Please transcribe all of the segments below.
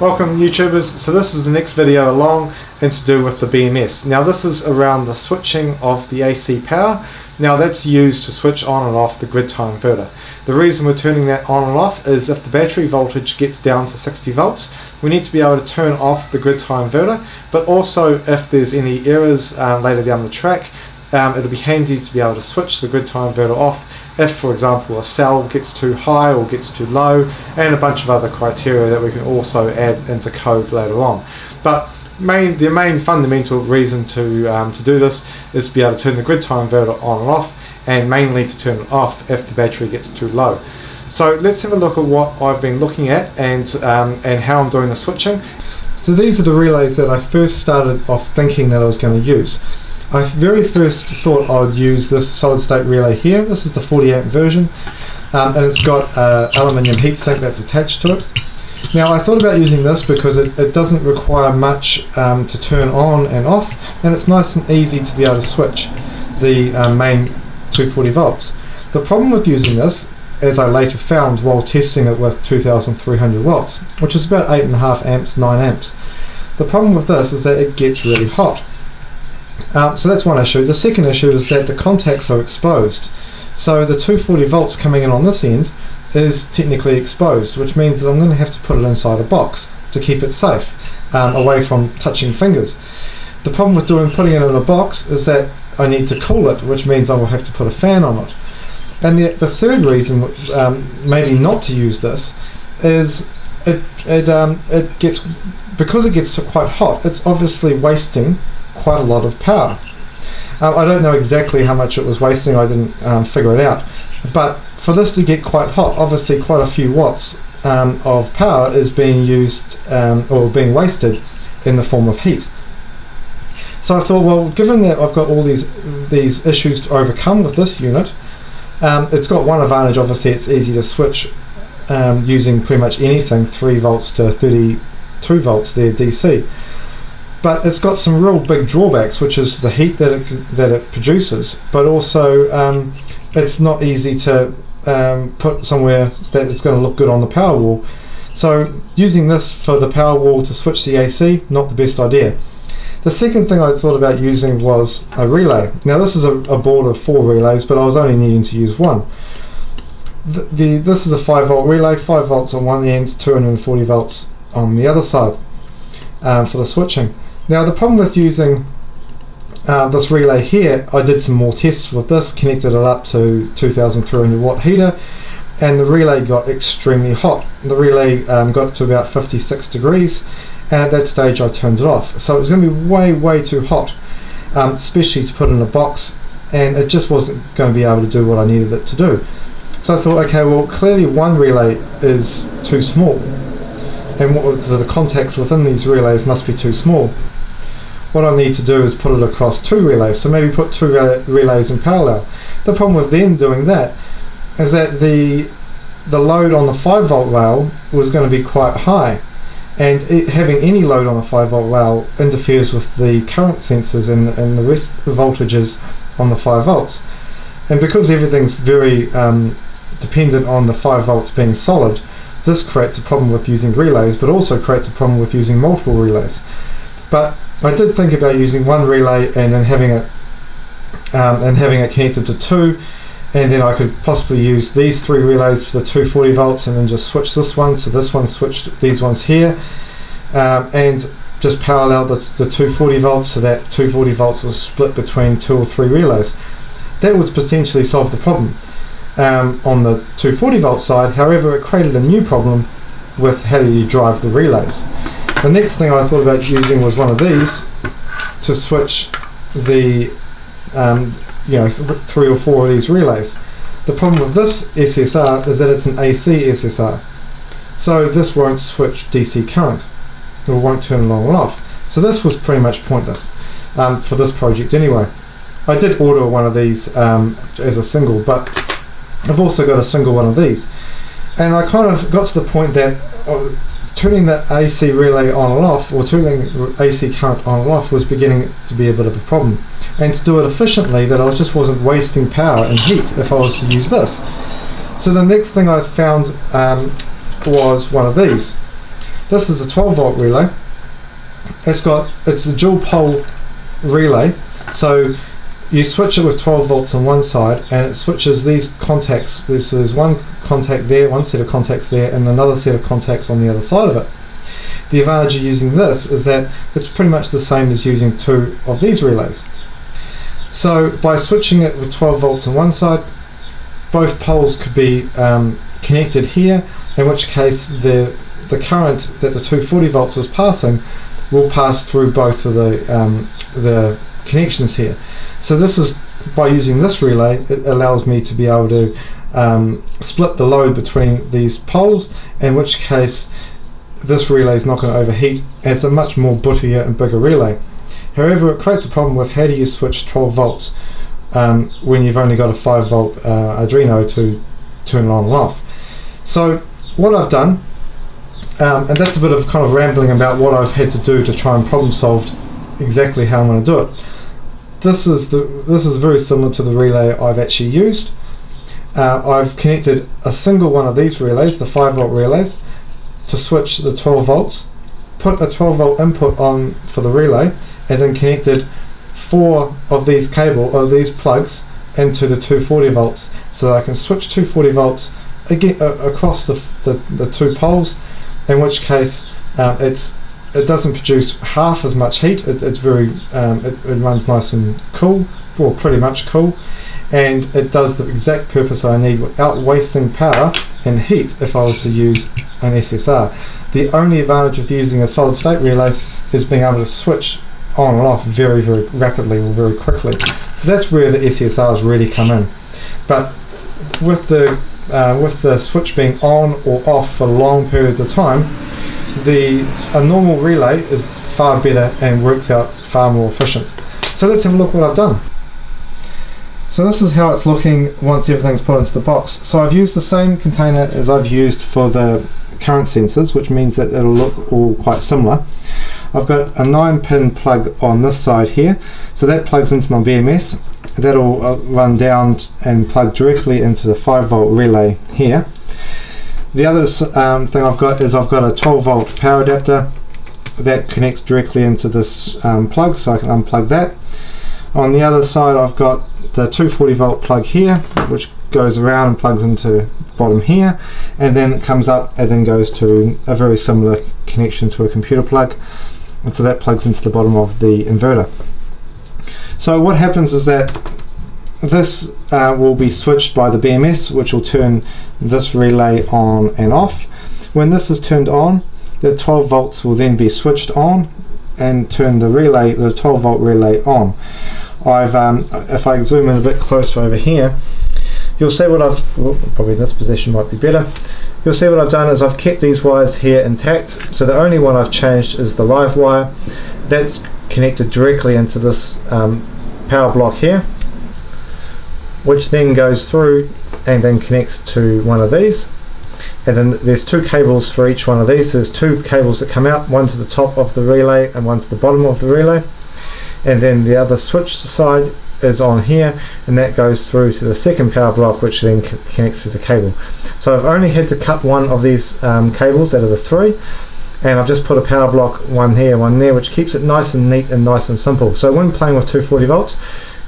Welcome YouTubers, so this is the next video along and to do with the BMS. Now this is around the switching of the AC power. Now that's used to switch on and off the grid tie inverter. The reason we're turning that on and off is if the battery voltage gets down to 60 volts, we need to be able to turn off the grid tie inverter, but also if there's any errors um, later down the track, um, it'll be handy to be able to switch the grid tie inverter off if for example a cell gets too high or gets too low and a bunch of other criteria that we can also add into code later on. But main the main fundamental reason to um, to do this is to be able to turn the grid tie inverter on and off and mainly to turn it off if the battery gets too low. So let's have a look at what I've been looking at and um, and how I'm doing the switching. So these are the relays that I first started off thinking that I was going to use I very first thought I would use this solid state relay here. This is the 40 amp version um, and it's got an aluminium heatsink that's attached to it. Now I thought about using this because it, it doesn't require much um, to turn on and off and it's nice and easy to be able to switch the um, main 240 volts. The problem with using this as I later found while testing it with 2300 watts which is about 8.5 amps, 9 amps. The problem with this is that it gets really hot uh, so that's one issue. The second issue is that the contacts are exposed. So the 240 volts coming in on this end is technically exposed, which means that I'm going to have to put it inside a box to keep it safe, um, away from touching fingers. The problem with doing putting it in a box is that I need to cool it, which means I will have to put a fan on it. And the, the third reason, um, maybe not to use this, is it it um, it gets because it gets quite hot. It's obviously wasting quite a lot of power. Um, I don't know exactly how much it was wasting, I didn't um, figure it out. But for this to get quite hot, obviously quite a few watts um, of power is being used um, or being wasted in the form of heat. So I thought, well, given that I've got all these these issues to overcome with this unit, um, it's got one advantage. Obviously, it's easy to switch um, using pretty much anything, 3 volts to 32 volts there DC but it's got some real big drawbacks, which is the heat that it that it produces, but also um, it's not easy to um, put somewhere that it's going to look good on the power wall. So using this for the power wall to switch the AC, not the best idea. The second thing I thought about using was a relay. Now this is a, a board of four relays, but I was only needing to use one. The, the, this is a 5 volt relay, 5 volts on one end, 240 volts on the other side um, for the switching. Now the problem with using uh, this relay here, I did some more tests with this, connected it up to 2300 watt heater, and the relay got extremely hot. The relay um, got to about 56 degrees, and at that stage I turned it off. So it was going to be way, way too hot, um, especially to put in a box, and it just wasn't going to be able to do what I needed it to do. So I thought, okay, well, clearly one relay is too small, and what, the contacts within these relays must be too small what I need to do is put it across two relays. So maybe put two relays in parallel. The problem with them doing that is that the the load on the 5 volt rail was going to be quite high and it, having any load on the 5 volt rail interferes with the current sensors and, and the rest the voltages on the 5 volts and because everything's very um, dependent on the 5 volts being solid this creates a problem with using relays but also creates a problem with using multiple relays but I did think about using one relay and then having it um, and having it connected to two and then I could possibly use these three relays for the 240 volts and then just switch this one so this one switched these ones here um, and just parallel the, the 240 volts so that 240 volts was split between two or three relays. That would potentially solve the problem um, on the 240 volt side however it created a new problem with how do you drive the relays the next thing I thought about using was one of these to switch the um, you know th three or four of these relays. The problem with this SSR is that it's an AC SSR, so this won't switch DC current. It won't turn it on and off. So this was pretty much pointless um, for this project anyway. I did order one of these um, as a single, but I've also got a single one of these. And I kind of got to the point that uh, turning the AC relay on and off, or turning AC current on and off, was beginning to be a bit of a problem. And to do it efficiently, that I just wasn't wasting power and heat if I was to use this. So the next thing I found um, was one of these. this is a 12 volt relay. It's got it's a dual pole relay, so you switch it with 12 volts on one side and it switches these contacts. So there's one contact there one set of contacts there and another set of contacts on the other side of it. The advantage of using this is that it's pretty much the same as using two of these relays. So by switching it with 12 volts on one side both poles could be um, connected here in which case the the current that the 240 volts is passing will pass through both of the um, the connections here. So this is by using this relay, it allows me to be able to um, split the load between these poles, in which case this relay is not going to overheat. It's a much more buttier and bigger relay. However, it creates a problem with how do you switch 12 volts um, when you've only got a 5 volt uh, Arduino to turn it on and off. So what I've done, um, and that's a bit of kind of rambling about what I've had to do to try and problem solve exactly how I'm going to do it this is the this is very similar to the relay I've actually used. Uh, I've connected a single one of these relays, the 5 volt relays, to switch the 12 volts, put a 12 volt input on for the relay, and then connected four of these cable or these plugs into the 240 volts, so I can switch 240 volts again uh, across the, the, the two poles. In which case, um, it's it doesn't produce half as much heat. It's, it's very um, it, it, runs nice and cool, or pretty much cool, and it does the exact purpose I need without wasting power and heat if I was to use an SSR. The only advantage of using a solid state relay is being able to switch on and off very very rapidly or very quickly. So that's where the SSRs really come in. But with the uh, with the switch being on or off for long periods of time the a normal relay is far better and works out far more efficient. So let's have a look what I've done. So this is how it's looking once everything's put into the box. So I've used the same container as I've used for the current sensors, which means that it'll look all quite similar. I've got a 9 pin plug on this side here, so that plugs into my BMS. That'll uh, run down and plug directly into the 5 volt relay here. The other um, thing I've got is I've got a 12 volt power adapter that connects directly into this um, plug so I can unplug that. On the other side I've got the 240 volt plug here which goes around and plugs into bottom here and then it comes up and then goes to a very similar connection to a computer plug and so that plugs into the bottom of the inverter. So what happens is that this uh, will be switched by the BMS which will turn this relay on and off. When this is turned on the 12 volts will then be switched on and turn the relay, the 12 volt relay on. I've, um, if I zoom in a bit closer over here, you'll see what I've, probably this position might be better. You'll see what I've done is I've kept these wires here intact. So the only one I've changed is the live wire. That's connected directly into this um, power block here which then goes through and then connects to one of these. And then there's two cables for each one of these. There's two cables that come out one to the top of the relay and one to the bottom of the relay. And then the other switch side is on here and that goes through to the second power block which then connects to the cable. So I've only had to cut one of these um, cables out of the three and I've just put a power block one here one there which keeps it nice and neat and nice and simple. So when playing with 240 volts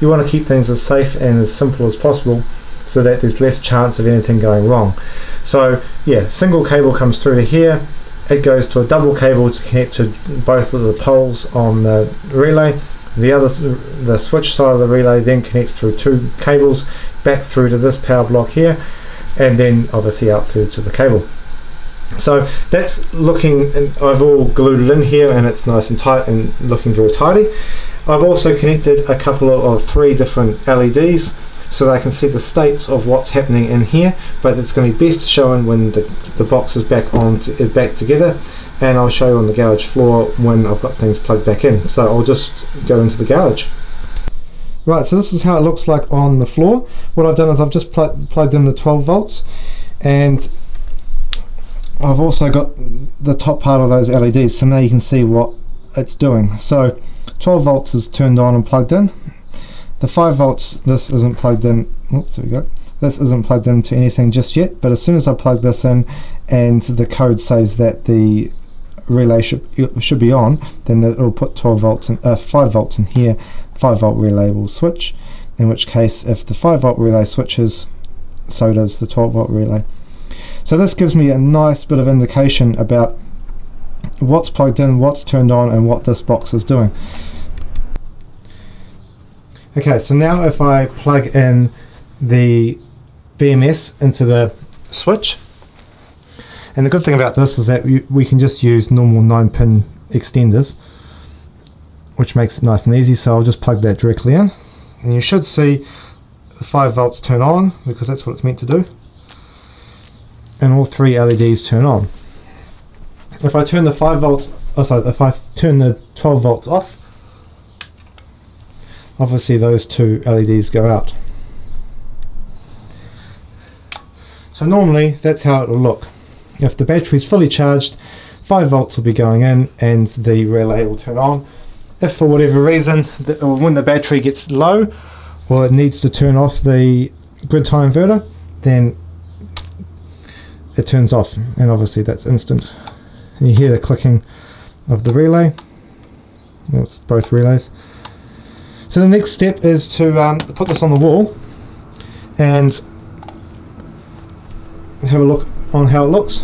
you want to keep things as safe and as simple as possible so that there's less chance of anything going wrong. So yeah, single cable comes through to here, it goes to a double cable to connect to both of the poles on the relay. The other, the switch side of the relay then connects through two cables back through to this power block here and then obviously out through to the cable. So that's looking, I've all glued it in here and it's nice and tight and looking very tidy. I've also connected a couple of, three different LEDs so that I can see the states of what's happening in here but it's going to be best shown when the, the box is back on to, is back together and I'll show you on the garage floor when I've got things plugged back in. So I'll just go into the garage. Right so this is how it looks like on the floor. What I've done is I've just pl plugged in the 12 volts and I've also got the top part of those LEDs so now you can see what it's doing. So 12 volts is turned on and plugged in the 5 volts this isn't plugged in oops there we go this isn't plugged into anything just yet but as soon as I plug this in and the code says that the relay should should be on, then it'll put 12 volts and uh, 5 volts in here. 5 volt relay will switch. In which case, if the 5 volt relay switches, so does the 12 volt relay. So this gives me a nice bit of indication about what's plugged in, what's turned on, and what this box is doing. Okay, so now if I plug in the BMS into the switch, and the good thing about this is that we can just use normal 9 pin extenders, which makes it nice and easy, so I'll just plug that directly in, and you should see the 5 volts turn on, because that's what it's meant to do, and all three LEDs turn on. If I turn the 5 volts, oh sorry, if I turn the 12 volts off, obviously those two LEDs go out. So normally that's how it will look. If the battery is fully charged, 5 volts will be going in and the relay will turn on. If for whatever reason, the, when the battery gets low, or it needs to turn off the grid tie inverter, then it turns off and obviously that's instant. And you hear the clicking of the relay. Well, it's both relays. So the next step is to um, put this on the wall and have a look on how it looks.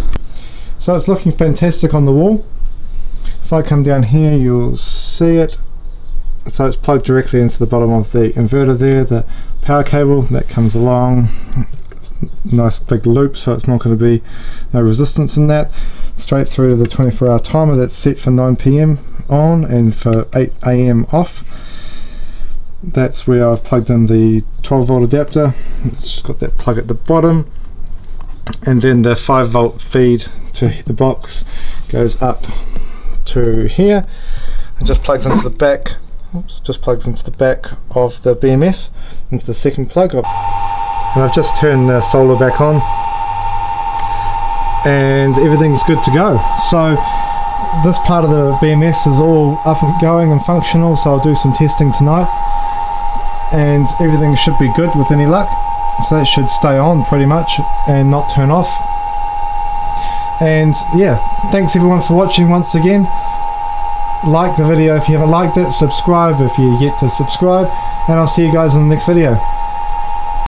So it's looking fantastic on the wall. If I come down here you'll see it. So it's plugged directly into the bottom of the inverter there, the power cable that comes along. Nice big loop so it's not going to be no resistance in that. Straight through to the 24 hour timer that's set for 9pm on and for 8am off. That's where I've plugged in the 12 volt adapter. It's just got that plug at the bottom. And then the 5 volt feed to the box goes up to here. And just plugs into the back oops, just plugs into the back of the BMS into the second plug and I've just turned the solar back on. And everything's good to go. So this part of the BMS is all up and going and functional so I'll do some testing tonight. And everything should be good with any luck. So that should stay on pretty much and not turn off. And yeah thanks everyone for watching once again. Like the video if you haven't liked it subscribe if you yet to subscribe and I'll see you guys in the next video